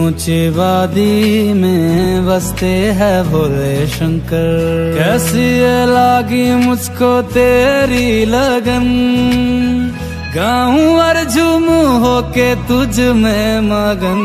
ऊँची वादी में बसते हैं भोले शंकर। कैसी लागी मुझको तेरी लगन? गाऊं और झूम हो के तुझ में मगन।